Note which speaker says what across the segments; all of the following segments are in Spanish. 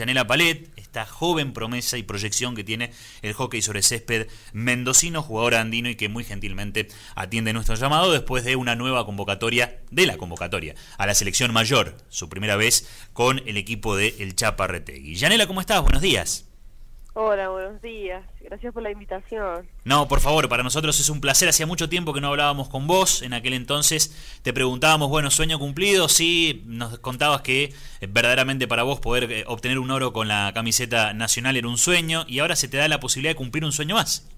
Speaker 1: Yanela Palet, esta joven promesa y proyección que tiene el hockey sobre césped mendocino, jugador andino y que muy gentilmente atiende nuestro llamado después de una nueva convocatoria, de la convocatoria, a la selección mayor, su primera vez con el equipo de El Chaparretegui. Yanela, ¿cómo estás? Buenos días.
Speaker 2: Hola, buenos días. Gracias por la invitación.
Speaker 1: No, por favor, para nosotros es un placer. Hacía mucho tiempo que no hablábamos con vos. En aquel entonces te preguntábamos, bueno, sueño cumplido. Sí, nos contabas que eh, verdaderamente para vos poder eh, obtener un oro con la camiseta nacional era un sueño y ahora se te da la posibilidad de cumplir un sueño más.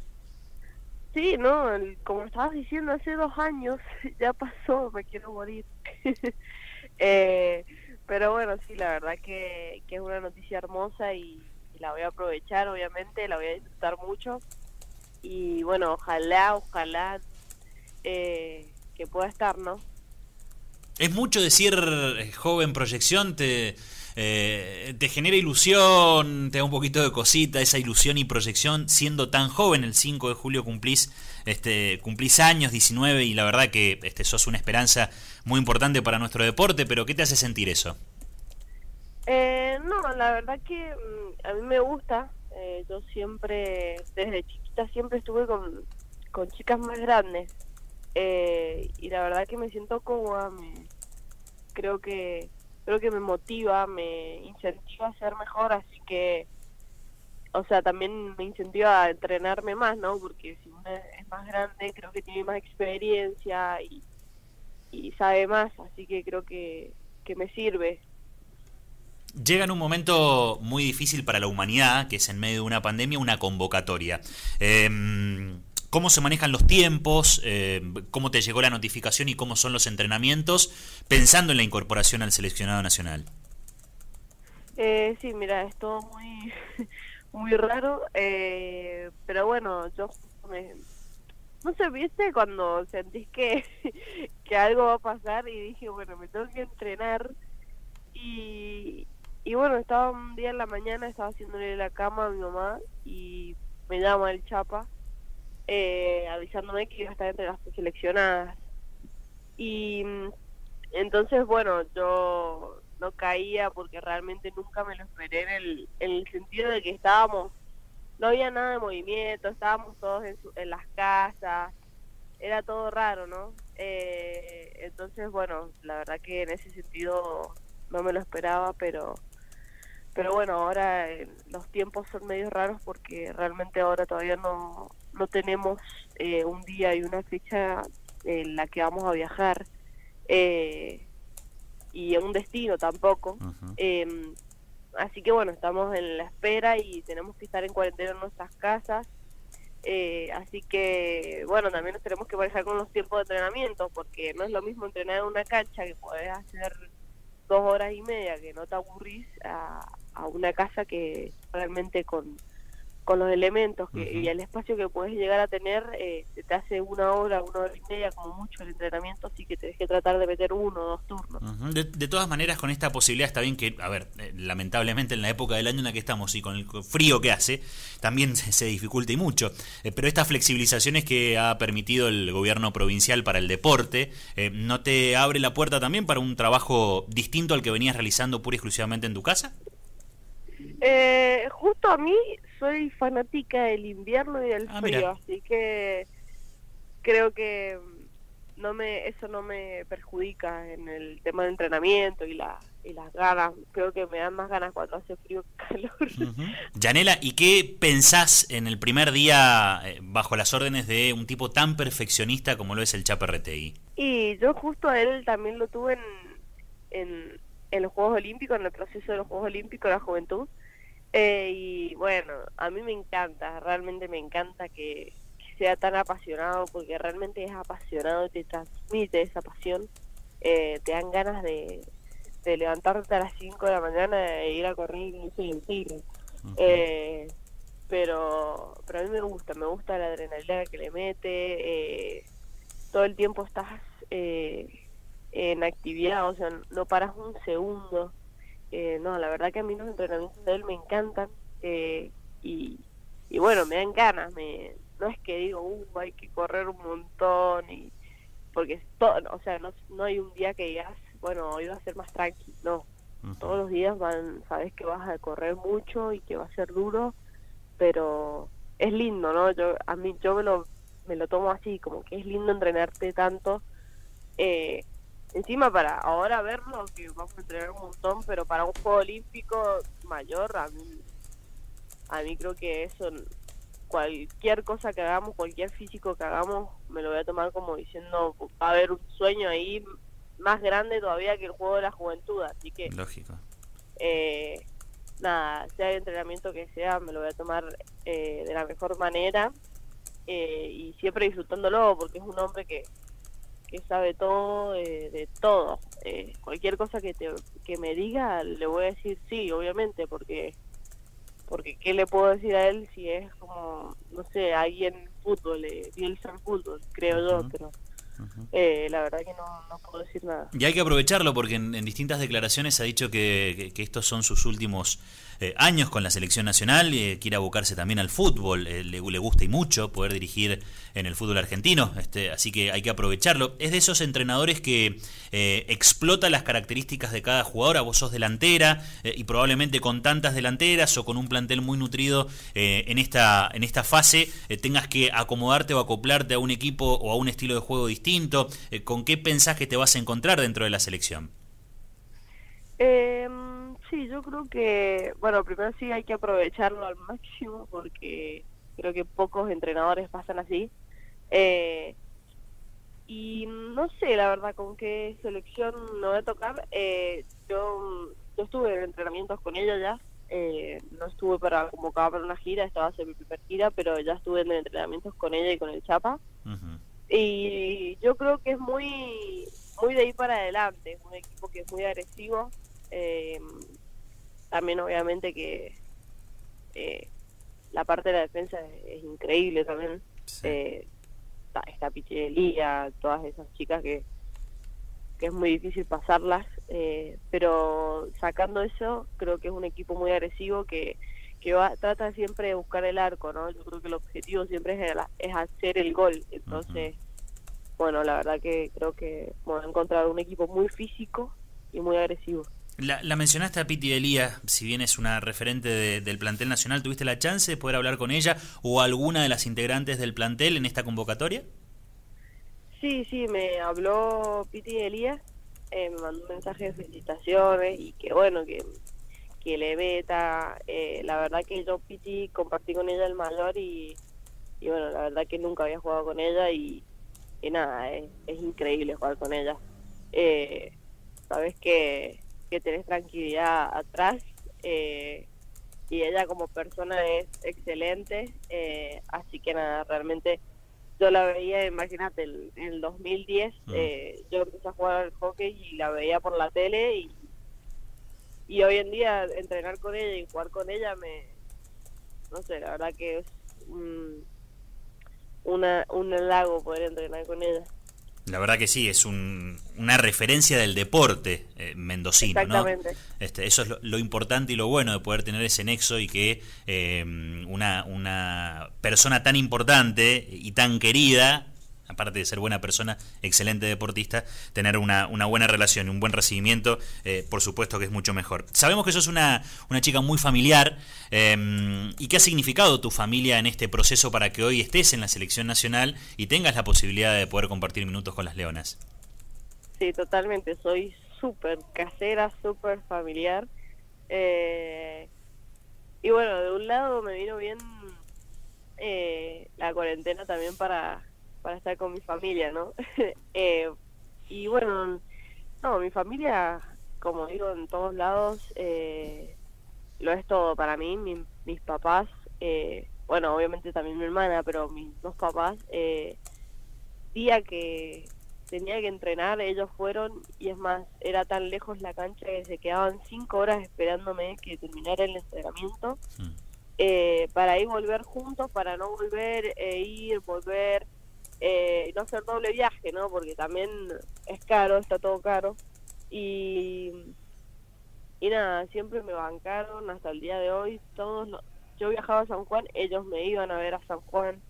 Speaker 2: Sí, no, como estabas diciendo, hace dos años ya pasó, me quiero morir. eh, pero bueno, sí, la verdad que, que es una noticia hermosa y la voy a aprovechar, obviamente, la voy a disfrutar mucho. Y bueno, ojalá, ojalá eh, que pueda estar, ¿no?
Speaker 1: Es mucho decir eh, joven proyección, te, eh, te genera ilusión, te da un poquito de cosita, esa ilusión y proyección siendo tan joven. El 5 de julio cumplís, este, cumplís años, 19, y la verdad que este, sos una esperanza muy importante para nuestro deporte, pero ¿qué te hace sentir eso?
Speaker 2: Eh, no, la verdad que mm, a mí me gusta. Eh, yo siempre, desde chiquita, siempre estuve con, con chicas más grandes. Eh, y la verdad que me siento cómoda. Me, creo que creo que me motiva, me incentiva a ser mejor. Así que, o sea, también me incentiva a entrenarme más, ¿no? Porque si una es más grande, creo que tiene más experiencia y, y sabe más. Así que creo que, que me sirve
Speaker 1: llega en un momento muy difícil para la humanidad, que es en medio de una pandemia, una convocatoria. Em, ¿Cómo se manejan los tiempos? Em, ¿Cómo te llegó la notificación y cómo son los entrenamientos pensando en la incorporación al seleccionado nacional?
Speaker 2: Eh, sí, mira, es todo muy, muy raro, eh, pero bueno, yo no sé, viste cuando sentís que, que algo va a pasar y dije, bueno, me tengo que entrenar y, y bueno, estaba un día en la mañana, estaba haciéndole la cama a mi mamá y me llama el Chapa eh, avisándome que iba a estar entre las seleccionadas. Y mm, entonces, bueno, yo no caía porque realmente nunca me lo esperé en el, en el sentido de que estábamos, no había nada de movimiento, estábamos todos en, en las casas, era todo raro, ¿no? Eh, entonces, bueno, la verdad que en ese sentido no me lo esperaba, pero pero bueno, ahora eh, los tiempos son medio raros porque realmente ahora todavía no, no tenemos eh, un día y una fecha en la que vamos a viajar eh, y un destino tampoco. Em, así que bueno, estamos en la espera y tenemos que estar en cuarentena en nuestras casas. así que bueno, también nos tenemos que manejar con los tiempos de entrenamiento porque no es lo mismo entrenar en una cancha que podés hacer dos horas y media que no te aburrís a, a una casa que realmente con, con los elementos que, y el espacio que puedes llegar a tener, eh, te hace una hora, una hora y media como mucho el entrenamiento, así que tenés que tratar de meter uno o dos turnos.
Speaker 1: de, de, todas maneras, con esta posibilidad está bien que, a ver, eh, lamentablemente en la época del año en la que estamos y con el frío que hace, también se, dificulta y mucho, eh, pero estas flexibilizaciones que ha permitido el gobierno provincial para el deporte, ¿no te abre la puerta también para un trabajo distinto al que venías realizando pura y exclusivamente en tu casa?
Speaker 2: Eh, justo a mí soy fanática del invierno y del ah, frío, así que creo que no me eso no me perjudica en el tema del entrenamiento y la y las ganas. Creo que me dan más ganas cuando hace frío que calor.
Speaker 1: Yanela y qué pensás en el primer día eh, bajo las órdenes de un tipo tan perfeccionista como lo es el Chaperretegui
Speaker 2: y yo justo a él también lo tuve en, en en los Juegos Olímpicos en el proceso de los Juegos Olímpicos de la juventud eh, y bueno, a mí me encanta, realmente me encanta que, sea tan apasionado, porque realmente es apasionado, te transmite esa pasión, eh, te dan ganas de, de, levantarte a las 5 de la mañana e ir a correr y soy el tigre. eh, pero, pero a mí me gusta, me gusta la adrenalina que le mete, eh, todo el tiempo estás en actividad, o sea, no paras un segundo. Eh, no, la verdad que a mí los entrenamientos de él me encantan eh, y, y, bueno, me dan ganas, me, no es que digo, uh, hay que correr un montón y porque todo, o sea, no, no hay un día que digas, bueno, hoy va a ser más tranquilo, no, todos los días van, sabes que vas a correr mucho y que va a ser duro, pero es lindo, ¿no? Yo a mí yo me lo me lo tomo así, como que es lindo entrenarte tanto. Eh, encima para ahora verlo, que vamos a entrenar un montón, pero para un juego olímpico mayor, a mí, a mí creo que eso, cualquier cosa que hagamos, cualquier físico que hagamos, me lo voy a tomar como diciendo, va a haber un sueño ahí más grande todavía que el juego de la juventud, así que...
Speaker 1: Lógico.
Speaker 2: Eh, nada, sea el entrenamiento que sea, me lo voy a tomar eh, de la mejor manera eh, y siempre disfrutándolo porque es un hombre que, que sabe todo de todo. Eh, cualquier cosa que, te, que me diga le voy a decir sí, obviamente, porque porque qué le puedo decir a él si es como, no sé, alguien fútbol, eh, Bielsa fútbol, creo yo, pero eh, la verdad que no, puedo decir nada.
Speaker 1: Y hay que aprovecharlo porque en, distintas declaraciones ha dicho que, estos son sus últimos eh, años con la selección nacional, y quiere abocarse también al fútbol, eh, le, gusta y mucho poder dirigir en el fútbol argentino, este, así que hay que aprovecharlo. Es de esos entrenadores que explota las características de cada jugador, vos sos delantera y probablemente con tantas delanteras o con un plantel muy nutrido en, esta, en esta fase tengas que acomodarte o acoplarte a un equipo o a un estilo de juego distinto eh, ¿Con qué pensás que te vas a encontrar dentro de la selección?
Speaker 2: Eh, sí, yo creo que, bueno, primero sí hay que aprovecharlo al máximo porque creo que pocos entrenadores pasan así. Eh, y no sé, la verdad, con qué selección me voy a tocar. Eh, yo, yo estuve en entrenamientos con ella ya. no estuve para convocada para una gira, estaba haciendo mi primera gira, pero ya estuve en entrenamientos con ella y con el Chapa y yo creo que es muy muy de ahí para adelante, es un equipo que es muy agresivo, eh, también obviamente que eh, la parte de la defensa es, increíble también, eh, está, Pichelía, todas esas chicas que, que es muy difícil pasarlas, eh, pero sacando eso creo que es un equipo muy agresivo que que va, trata siempre de buscar el arco, ¿no? Yo creo que el objetivo siempre es, es hacer el gol. Entonces, bueno, la verdad que creo que hemos encontrado un equipo muy físico y muy agresivo.
Speaker 1: La, mencionaste a Piti Elías, si bien es una referente del plantel nacional, ¿tuviste la chance de poder hablar con ella o alguna de las integrantes del plantel en esta convocatoria?
Speaker 2: Sí, sí, me habló Piti Elías, eh, me mandó un mensaje de felicitaciones y que bueno, que que le beta. Eh, la verdad que yo, Piti, compartí con ella el mayor y, y bueno, la verdad que nunca había jugado con ella y, nada, es, increíble jugar con ella. Eh, sabes que, que tenés tranquilidad atrás eh, y ella como persona es excelente, así que nada, realmente yo la veía, imagínate, en el 2010 mm. yo empecé a jugar al hockey y la veía por la tele y y hoy en día entrenar con ella y jugar con ella me no sé la verdad que es un, una, un lago poder entrenar con ella
Speaker 1: la verdad que sí, es un, una referencia del deporte eh, mendocino, ¿no? Este, eso es lo, importante y lo bueno de poder tener ese nexo y que eh, una, una persona tan importante y tan querida aparte de ser buena persona, excelente deportista, tener una, buena relación y un buen recibimiento, eh, por supuesto que es mucho mejor. Sabemos que sos una, una chica muy familiar em, y qué ha significado tu familia en este proceso para que hoy estés en la selección nacional y tengas la posibilidad de poder compartir minutos con las leonas.
Speaker 2: Sí, totalmente, soy súper casera, súper familiar. Eh, y bueno, de un lado me vino bien eh, la cuarentena también para para estar con mi familia, ¿no? Eh, y bueno, no, mi familia, como digo en todos lados, eh, lo es todo para mí. mis papás, eh, bueno, obviamente también mi hermana, pero mis dos papás, día que tenía que entrenar, ellos fueron, y es más, era tan lejos la cancha que se quedaban cinco horas esperándome que terminara el entrenamiento. Mm. para ir volver juntos, para no volver, e ir, volver, eh, no hacer doble viaje, ¿no? Porque también es caro, está todo caro. Y, y nada, siempre me bancaron hasta el día de hoy. Todos yo viajaba a San Juan, ellos me iban a ver a San Juan.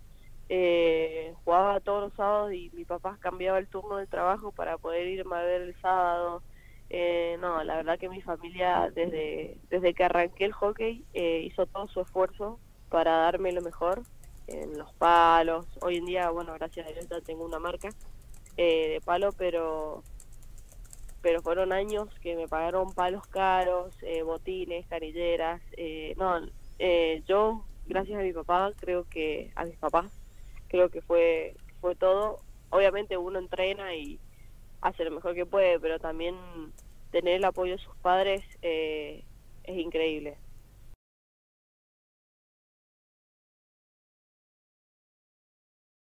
Speaker 2: Eh, jugaba todos los sábados y mi papá cambiaba el turno de trabajo para poder irme a ver el sábado. Eh, no, la verdad que mi familia desde, desde que arranqué el hockey eh, hizo todo su esfuerzo para darme lo mejor en los palos. Hoy en día, bueno, gracias a Dios ya tengo una marca eh, de palo, pero pero fueron años que me pagaron palos caros, eh, botines, canilleras. Eh, no, eh, yo, gracias a mi papá, creo que, a mis papás, creo que fue, fue todo. Obviamente uno entrena y hace lo mejor que puede, pero también tener el apoyo de sus padres es increíble.